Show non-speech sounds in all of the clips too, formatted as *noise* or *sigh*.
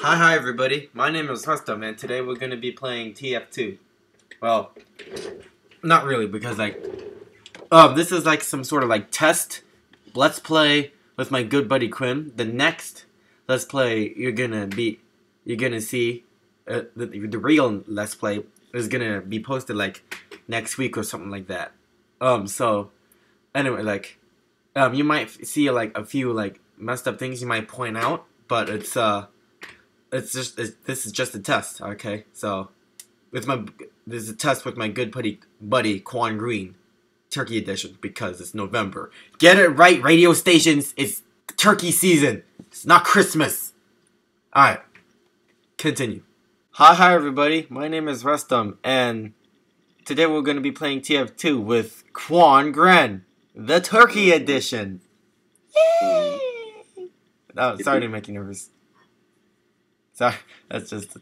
Hi, hi, everybody. My name is Rustam, and today we're going to be playing TF2. Well, not really, because, like, um, this is like some sort of, like, test let's play with my good buddy Quinn. The next let's play you're gonna be, you're gonna see, uh, the, the real let's play is gonna be posted, like, next week or something like that. Um, so, anyway, like, um, you might see, like, a few, like, messed up things you might point out, but it's, uh, it's just it's, this is just a test, okay? So, with my this is a test with my good buddy buddy Quan Green, Turkey edition because it's November. Get it right, radio stations. It's Turkey season. It's not Christmas. All right, continue. Hi, hi, everybody. My name is Rustum, and today we're going to be playing TF2 with Quan Gren, the Turkey edition. Yay! Oh, sorry to make you nervous. Sorry, that's just.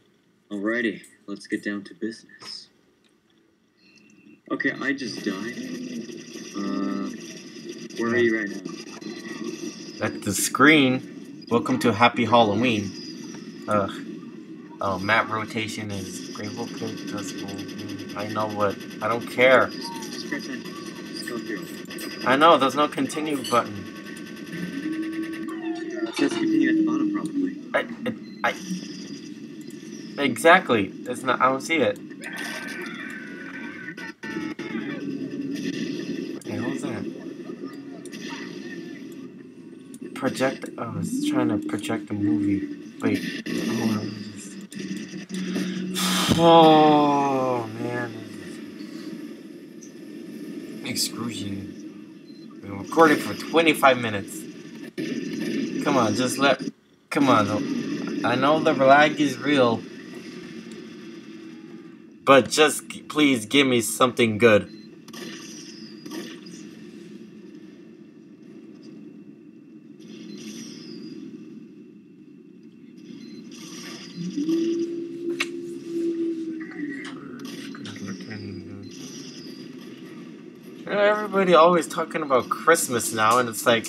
Alrighty, let's get down to business. Okay, I just died. Uh, where are you right now? At the screen. Welcome to Happy Halloween. Ugh. Oh, map rotation is Decibel. I know what. I don't care. Just, just press enter. Just go through. I know, there's no continue button. It says continue at the bottom, probably. I, it, I. Exactly. It's not. I don't see it. What was that? Project. Oh, it's trying to project the movie. Wait. Hold on. just- Oh man. Excruciating. Been recording for 25 minutes. Come on, just let. Come on. I know the lag is real. But just please give me something good. Everybody always talking about Christmas now, and it's like,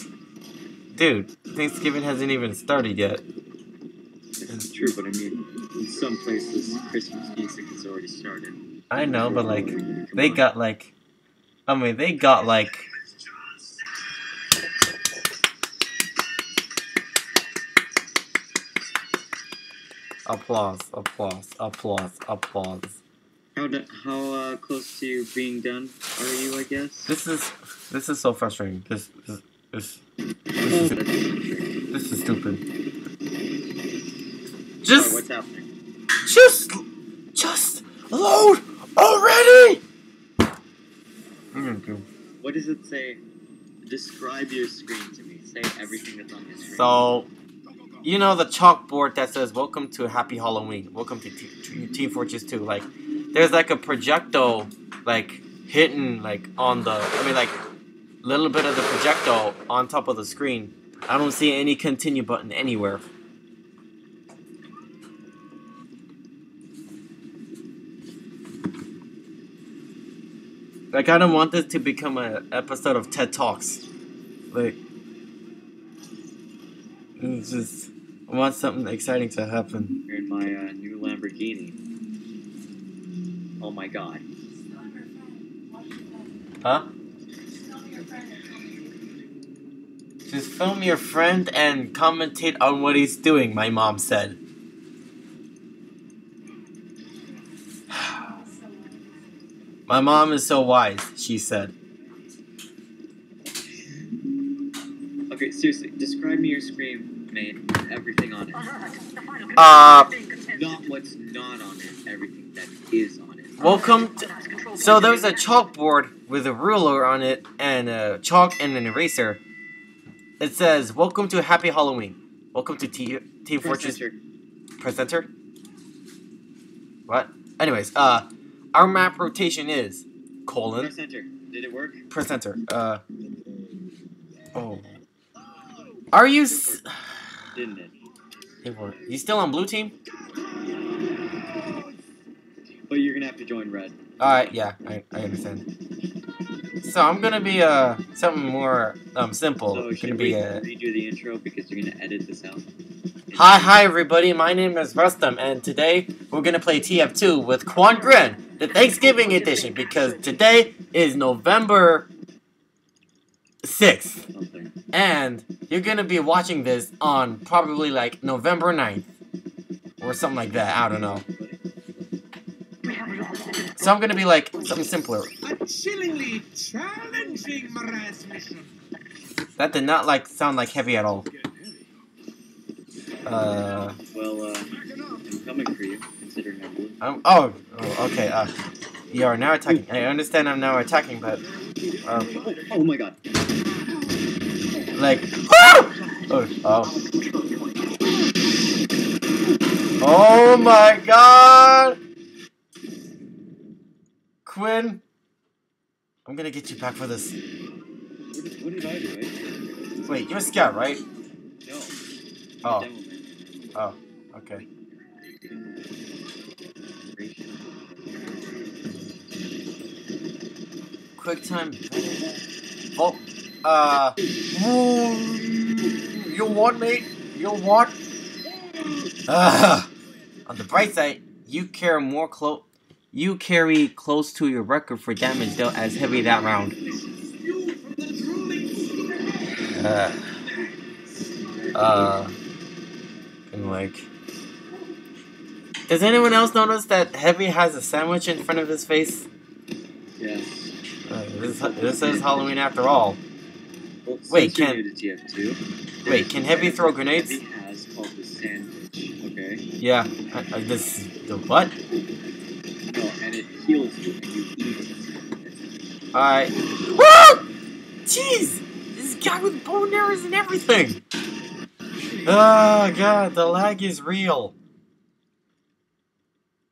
dude, Thanksgiving hasn't even started yet. It's true, but I mean, in some places, Christmas music has already started. I know, but like, they got like, I mean, they got like. Applause, applause, applause, applause. How do, how uh, close to being done are you? I guess. This is this is so frustrating. This this this Oh, this, is, not this is stupid. Just what's happening? Just just load already. What does it say? Describe your screen to me. Say everything that's on your screen. So, you know the chalkboard that says "Welcome to Happy Halloween," "Welcome to T- T- Team Fortress 2." Like, there's like a projectile, like hidden, like on the. I mean, like little bit of the projectile on top of the screen. I don't see any continue button anywhere. I kind of want this to become an episode of TED Talks. Like, it's just, I want something exciting to happen. In my uh, new Lamborghini. Oh my god. Huh? Just film your friend and commentate on what he's doing, my mom said. My mom is so wise, she said. Okay, seriously, describe me your screen, mate. Everything on it. Uh, Not what's not on it, everything that is on it. welcome to. So there's a chalkboard with a ruler on it and a chalk and an eraser. It says, Welcome to Happy Halloween. Welcome to T- Team Press Fortress enter. Press enter. What? Anyways, uh, our map rotation is colon. Press enter. Did it work? Press enter. Uh. Oh. Are you? S- Didn't it? it worked. You still on blue team? But you're gonna have to join red. All right. Yeah, I, I understand. So I'm gonna be uh something more um simple. So should gonna we be uh redo the intro because you're gonna edit this out? Hi hi everybody, my name is Rustum and today we're gonna play TF2 with Quan Gren, the Thanksgiving edition, because today is November 6th. And you're gonna be watching this on probably like November 9th. Or something like that, I don't know. So I'm gonna be like something simpler. A chillingly challenging Maraz mission. That did not like sound like heavy at all. Uh, Well, uh, I'm coming for you, considering I'm um, oh, oh, okay. Uh, you are now attacking. I understand I'm now attacking, but um, Oh, my god. like, oh, oh, oh my God, Quinn, I'm gonna get you back for this. What did, I do? Wait, you're a scout, right? No. Oh. Oh, okay. Quick time. Oh, uh, you want me? You want? Ah. *sighs* On the bright side, you carry more close. You carry close to your record for damage dealt as heavy that round. *sighs* Uh, uh, and like, does anyone else notice that Heavy has a sandwich in front of his face? Yeah. Uh, this, this is Halloween after all. Well, Wait, can- TF2, Wait, can Heavy throw grenades? Heavy has called the sandwich, okay? Yeah. Uh, uh, this the what? No, and it heals you and you eat it. Alright. Woo! Jeez! This guy with bow and arrows and everything! Oh god, the lag is real.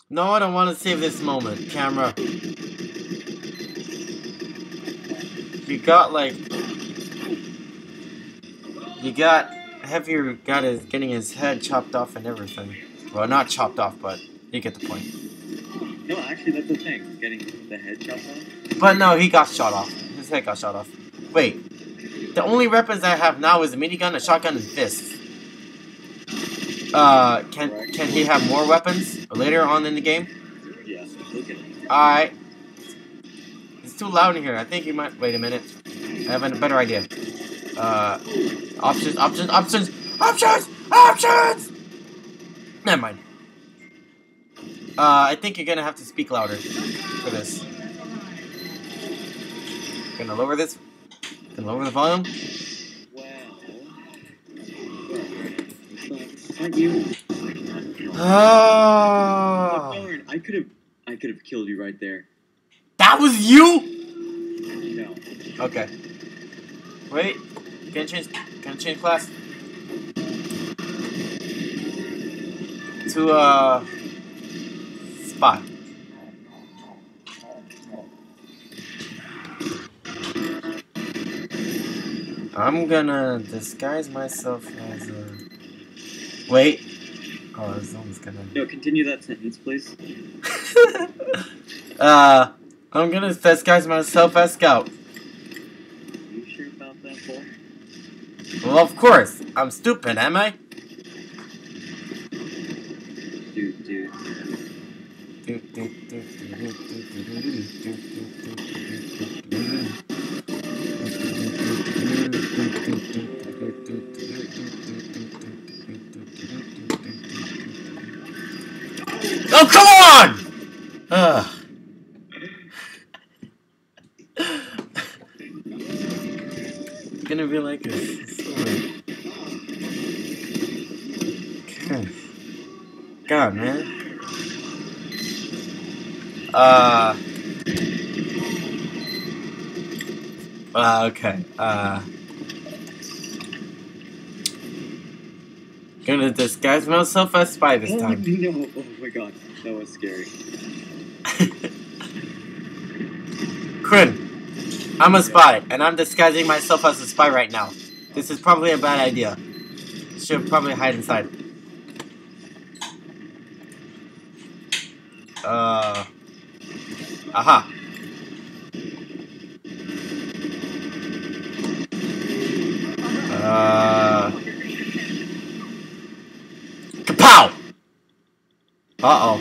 No, I don't want to save this moment, camera. You got like. You got. Heavier got his getting his head chopped off and everything. Well, not chopped off, but you get the point. No, actually, that's the thing. Getting the head chopped off. But no, he got shot off. His head got shot off. Wait. The only weapons I have now is a minigun, a shotgun, and fists. Uh, can can he have more weapons later on in the game? Yeah, look at it. Alright. It's too loud in here. I think he might. Wait a minute. I have a better idea. Uh, options, options, options, options, options! Never mind. Uh, I think you're gonna have to speak louder for this. Gonna lower this. Gonna lower the volume. Well, it's not, it's not you. Oh, Darn, I could have, I could have killed you right there. that was you. No. Okay. Wait. Can I change? Can I change class? To uh, spy. I'm gonna disguise myself as a. Wait. Oh, this one's gonna. No, continue that sentence, please. uh, I'm gonna disguise myself as scout. you sure about that, Paul? Well, of course. I'm stupid, am I? Dude, dude. Oh, come on! Ugh. It's gonna be like this. God, man. Uh. Uh, okay. Uh. Gonna disguise myself as spy this oh, time. no. My god. That was scary. Quinn, I'm a spy, and I'm disguising myself as a spy right now. This is probably a bad idea. Should probably hide inside. Uh. Aha. Uh-oh.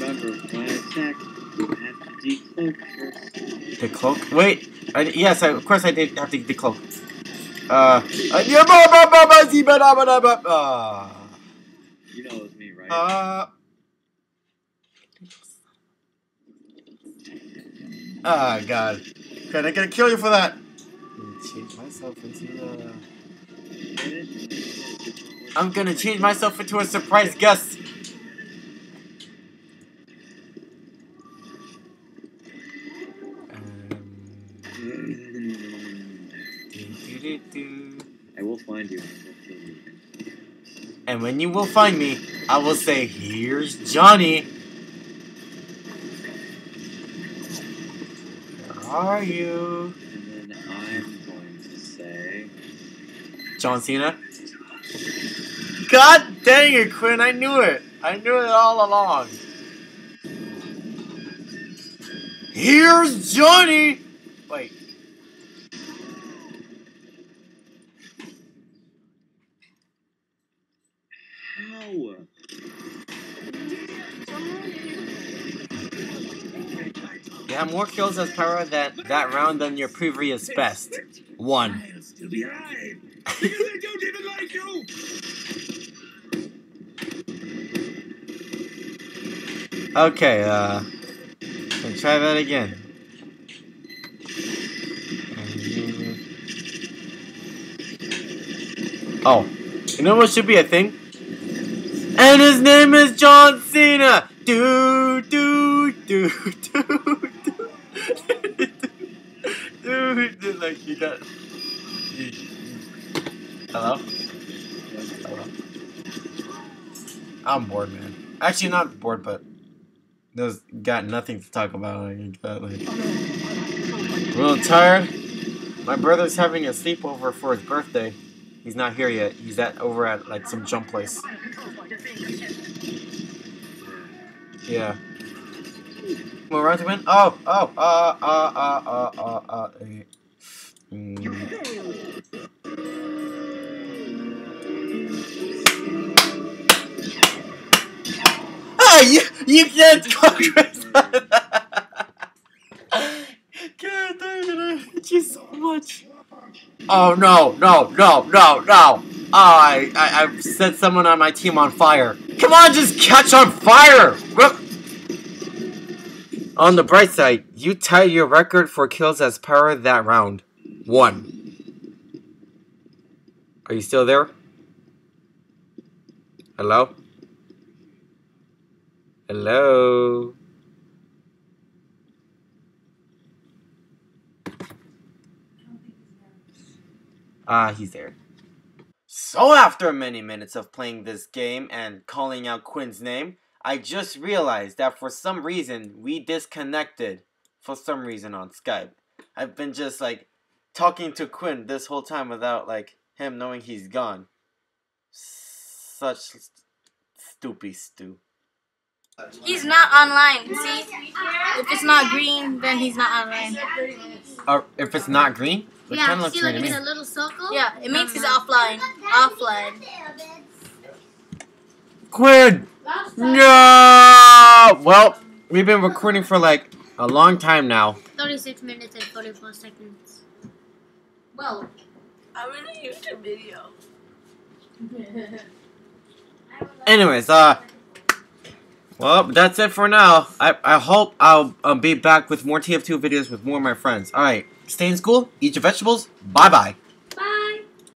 Remember, when I attack, you have to decloak first. The cloak? Wait. I, yes, I, of course I did have to decloak. Uh. uh, uh, You know it was me, right? uh. Ah, God. Can I gonna kill you for that? Change myself into a... I'm gonna change myself into a surprise guest. I will find you and I will kill you. And when you will find me, I will say, "Here's Johnny." Where are you, And then I'm going to say, John Cena? God dang it, Quinn! I knew it. I knew it all along. Here's Johnny. More kills as Pyro that that round than your previous best. One. *laughs* Okay, uh, let's try that again. Oh, you know what should be a thing? And his name is John Cena. Do do do do do. Dude, dude, like you got. you- Hello. Hello. I'm bored, man. Actually, not bored, but there's got nothing to talk about. Like, got, like, a little tired. My brother's having a sleepover for his birthday. He's not here yet. He's at over at like some jump place. Yeah. We're to win. Oh, oh, uh, uh, uh, uh, uh, uh. Mm. Ah, you, you can't *laughs* God you so much. Oh no, no, no, no, no. Oh, I, I, I've set someone on my team on fire. Come on, just catch on fire! On the bright side, you tied your record for kills as Pyro that round. One. Are you still there? Hello? Hello? Ah, he's there. So after many minutes of playing this game and calling out Quinn's name, I just realized that for some reason we disconnected for some reason on Skype. I've been just like talking to Quinn this whole time without like him knowing he's gone. Such st- stupid stew. He's not online. See, if it's not green, then he's not online. Or if it's not green, it kind of looks see, green like to it's me. a little circle. Yeah, it means he's offline. Offline. Quinn! No! Well, we've been recording for like a long time now. 36 minutes and 44 seconds. Well, I'm in a YouTube video. *laughs* Anyways, uh, well, that's it for now. I, I hope I'll um, be back with more TF2 videos with more of my friends. Alright, stay in school, eat your vegetables, bye bye.